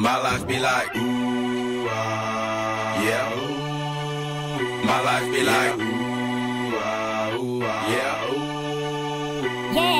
My life be like, ooh, ah, yeah. Ooh, my life be like, ooh, ah, ooh, ah, yeah. Ooh, yeah.